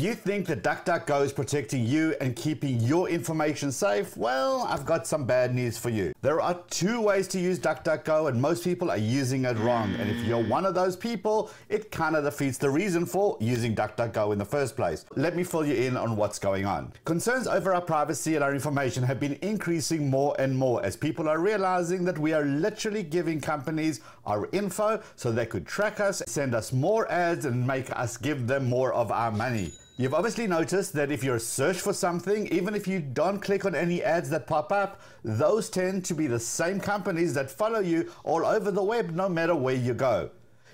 If you think that DuckDuckGo is protecting you and keeping your information safe, well, I've got some bad news for you. There are two ways to use DuckDuckGo and most people are using it wrong. And if you're one of those people, it kind of defeats the reason for using DuckDuckGo in the first place. Let me fill you in on what's going on. Concerns over our privacy and our information have been increasing more and more as people are realizing that we are literally giving companies our info so they could track us, send us more ads and make us give them more of our money. You've obviously noticed that if you search for something, even if you don't click on any ads that pop up, those tend to be the same companies that follow you all over the web no matter where you go.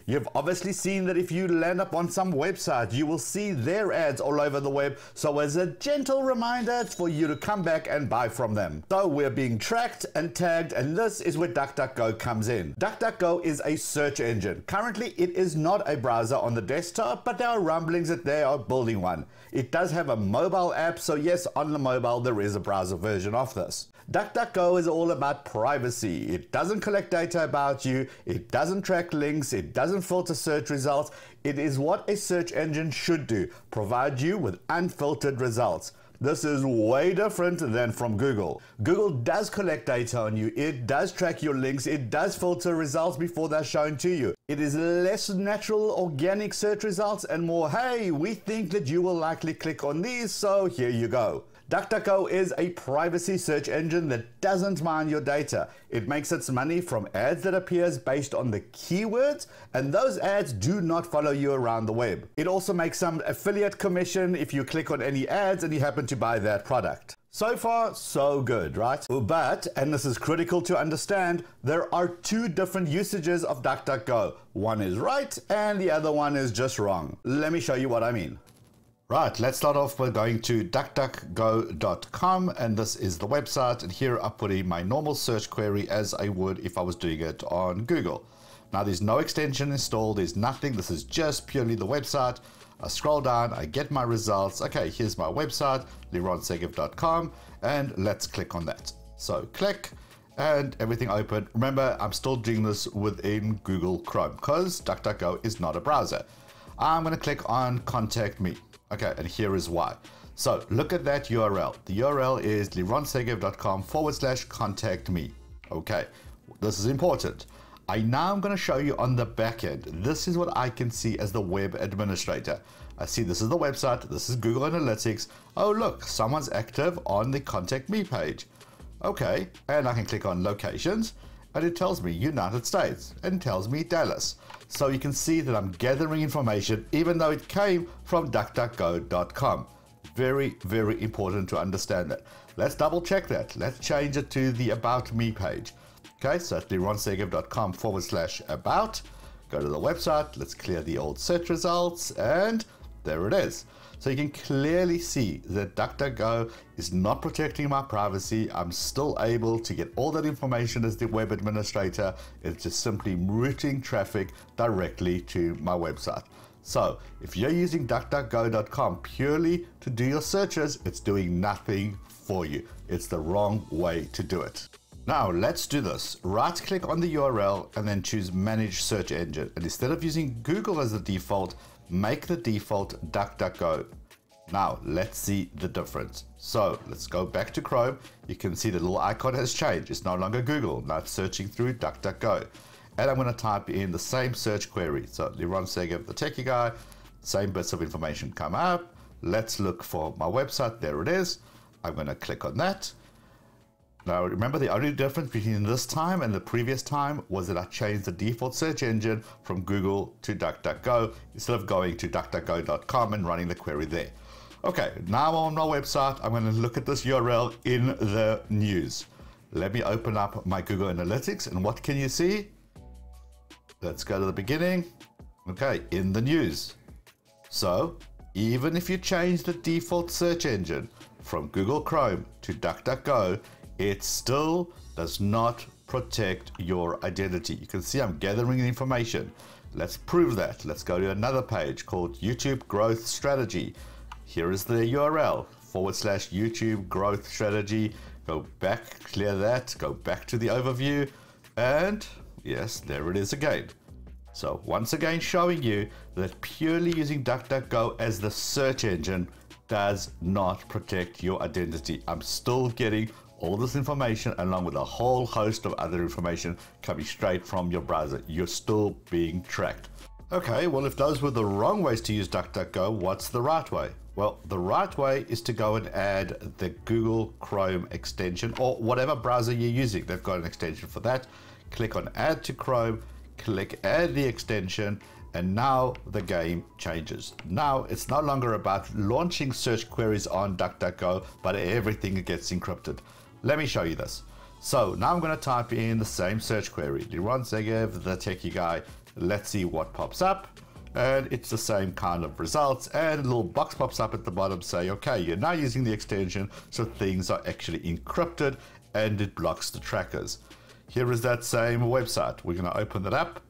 You've obviously seen that if you land up on some website, you will see their ads all over the web. So, as a gentle reminder, it's for you to come back and buy from them. So, we're being tracked and tagged, and this is where DuckDuckGo comes in. DuckDuckGo is a search engine. Currently, it is not a browser on the desktop, but there are rumblings that they are building one. It does have a mobile app, so yes, on the mobile, there is a browser version of this. DuckDuckGo is all about privacy. It doesn't collect data about you, it doesn't track links, it doesn't filter search results. It is what a search engine should do provide you with unfiltered results. This is way different than from Google. Google does collect data on you, it does track your links, it does filter results before they're shown to you. It is less natural, organic search results and more, hey, we think that you will likely click on these, so here you go. DuckDuckGo is a privacy search engine that doesn't mind your data. It makes its money from ads that appears based on the keywords, and those ads do not follow you around the web. It also makes some affiliate commission if you click on any ads and you happen to buy that product. So far, so good, right? But, and this is critical to understand, there are two different usages of DuckDuckGo. One is right and the other one is just wrong. Let me show you what I mean. Right, let's start off by going to duckduckgo.com and this is the website and here I put in my normal search query as I would if I was doing it on Google. Now there's no extension installed, there's nothing, this is just purely the website. I scroll down, I get my results. Okay, here's my website, lironsegev.com and let's click on that. So click and everything open. Remember, I'm still doing this within Google Chrome because DuckDuckGo is not a browser. I'm going to click on contact me. Okay, and here is why. So look at that URL. The URL is lironsegev.com forward slash contact me. Okay, this is important. I now am going to show you on the back end. This is what I can see as the web administrator. I see this is the website. This is Google Analytics. Oh, look, someone's active on the contact me page. Okay, and I can click on locations and it tells me United States and tells me Dallas. So you can see that I'm gathering information even though it came from duckduckgo.com. Very, very important to understand that. Let's double check that. Let's change it to the About Me page. Okay, so it's lironsegev.com forward slash about. Go to the website, let's clear the old search results, and there it is. So you can clearly see that DuckDuckGo is not protecting my privacy. I'm still able to get all that information as the web administrator. It's just simply routing traffic directly to my website. So if you're using duckduckgo.com purely to do your searches, it's doing nothing for you. It's the wrong way to do it. Now let's do this. Right click on the URL and then choose manage search engine. And instead of using Google as the default, make the default DuckDuckGo. Now let's see the difference. So let's go back to Chrome. You can see the little icon has changed. It's no longer Google. Now it's searching through DuckDuckGo. And I'm going to type in the same search query. So Liron Segev, the techie guy, same bits of information come up. Let's look for my website. There it is. I'm going to click on that. Now remember the only difference between this time and the previous time was that I changed the default search engine from Google to DuckDuckGo instead of going to duckduckgo.com and running the query there. Okay, now on my website, I'm going to look at this URL in the news. Let me open up my Google Analytics and what can you see? Let's go to the beginning. Okay, in the news. So, even if you change the default search engine from Google Chrome to DuckDuckGo, it still does not protect your identity. You can see I'm gathering information. Let's prove that. Let's go to another page called YouTube Growth Strategy. Here is the URL forward slash YouTube Growth Strategy. Go back, clear that, go back to the overview, and yes, there it is again. So once again showing you that purely using DuckDuckGo as the search engine does not protect your identity. I'm still getting all this information along with a whole host of other information coming straight from your browser. You're still being tracked. Okay, well, if those were the wrong ways to use DuckDuckGo, what's the right way? Well, the right way is to go and add the Google Chrome extension or whatever browser you're using. They've got an extension for that. Click on Add to Chrome, click Add the extension, and now the game changes. Now it's no longer about launching search queries on DuckDuckGo, but everything gets encrypted. Let me show you this. So now I'm going to type in the same search query, Liron Segev, the techie guy, Let's see what pops up. And it's the same kind of results. And a little box pops up at the bottom saying, okay, you're now using the extension, so things are actually encrypted and it blocks the trackers. Here is that same website. We're going to open that up.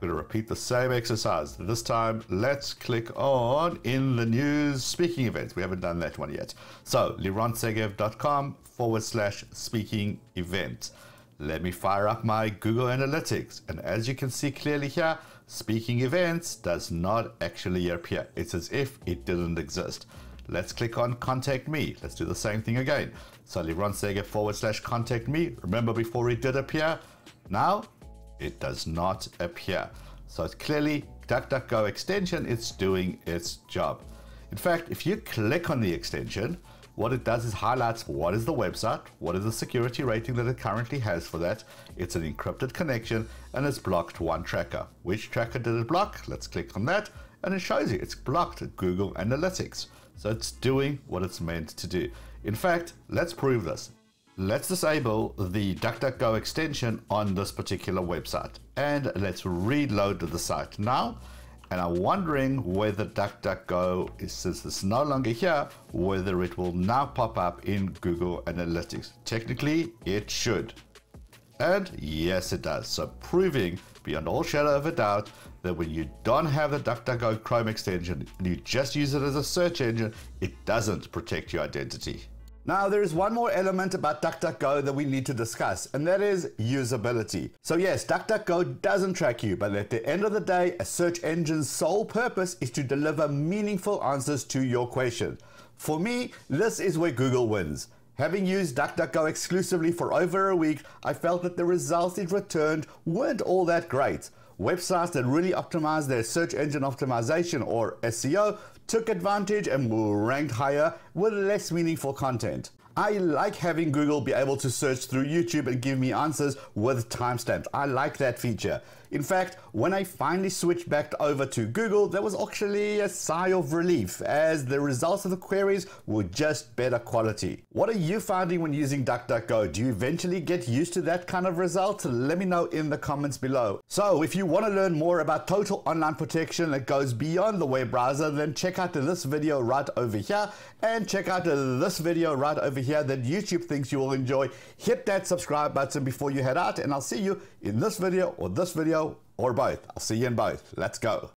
We're going to repeat the same exercise. This time, let's click on in the news speaking events. We haven't done that one yet. So, lironsegev.com forward slash speaking events. Let me fire up my Google Analytics. And as you can see clearly here, speaking events does not actually appear. It's as if it didn't exist. Let's click on contact me. Let's do the same thing again. So Liron Segev forward slash contact me. Remember before it did appear? Now it does not appear. So it's clearly DuckDuckGo extension, it's doing its job. In fact, if you click on the extension, what it does is highlights what is the website, what is the security rating that it currently has for that. It's an encrypted connection and it's blocked one tracker. Which tracker did it block? Let's click on that and it shows you it's blocked Google Analytics. So it's doing what it's meant to do. In fact, let's prove this. Let's disable the DuckDuckGo extension on this particular website and let's reload the site now and I'm wondering whether DuckDuckGo, is, since it's no longer here, whether it will now pop up in Google Analytics. Technically, it should. And yes, it does. So proving beyond all shadow of a doubt that when you don't have the DuckDuckGo Chrome extension and you just use it as a search engine, it doesn't protect your identity. Now, there is one more element about DuckDuckGo that we need to discuss, and that is usability. So yes, DuckDuckGo doesn't track you, but at the end of the day, a search engine's sole purpose is to deliver meaningful answers to your question. For me, this is where Google wins. Having used DuckDuckGo exclusively for over a week, I felt that the results it returned weren't all that great. Websites that really optimized their search engine optimization or SEO took advantage and were ranked higher with less meaningful content. I like having Google be able to search through YouTube and give me answers with timestamps. I like that feature. In fact, when I finally switched back over to Google, there was actually a sigh of relief as the results of the queries were just better quality. What are you finding when using DuckDuckGo? Do you eventually get used to that kind of result? Let me know in the comments below. So if you want to learn more about total online protection that goes beyond the web browser, then check out this video right over here and check out this video right over here that YouTube thinks you will enjoy. Hit that subscribe button before you head out and I'll see you in this video or this video or both. I'll see you in both. Let's go.